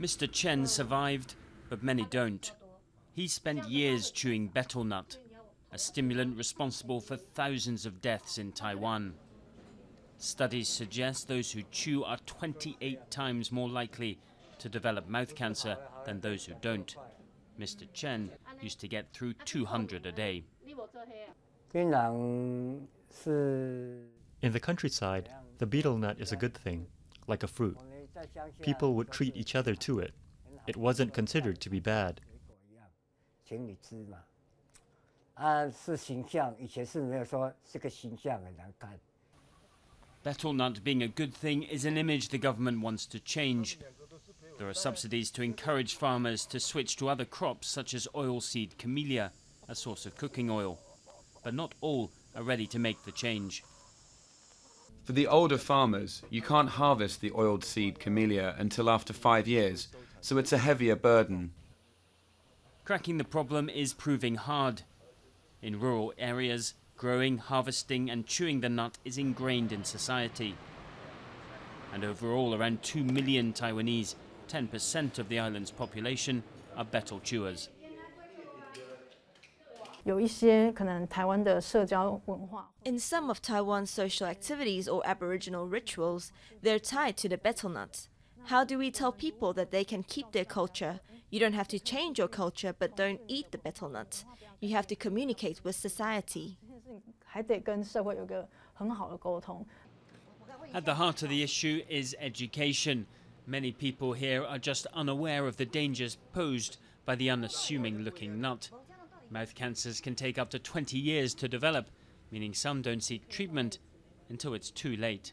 Mr. Chen survived, but many don't. He spent years chewing betel nut, a stimulant responsible for thousands of deaths in Taiwan. Studies suggest those who chew are 28 times more likely to develop mouth cancer than those who don't. Mr. Chen used to get through 200 a day. In the countryside, the betel nut is a good thing, like a fruit. People would treat each other to it. It wasn't considered to be bad. Betel nut being a good thing is an image the government wants to change. There are subsidies to encourage farmers to switch to other crops such as oilseed camellia, a source of cooking oil. But not all are ready to make the change. For the older farmers, you can't harvest the oilseed camellia until after five years, so it's a heavier burden. Cracking the problem is proving hard. In rural areas, growing, harvesting, and chewing the nut is ingrained in society. And overall, around 2 million Taiwanese 10% of the island's population are betel chewers. In some of Taiwan's social activities or Aboriginal rituals, they're tied to the betel nut. How do we tell people that they can keep their culture? You don't have to change your culture, but don't eat the betel nut. You have to communicate with society. At the heart of the issue is education. Many people here are just unaware of the dangers posed by the unassuming looking nut. Mouth cancers can take up to 20 years to develop, meaning some don't seek treatment until it's too late.